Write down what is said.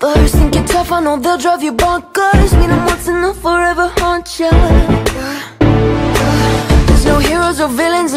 hustlers Think you're tough, I know they'll drive you bonkers. Meet them once and they'll forever haunt ya. There's no heroes or villains